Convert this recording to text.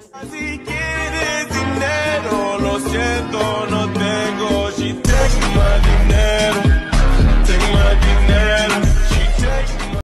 Si quieres dinero, lo siento, no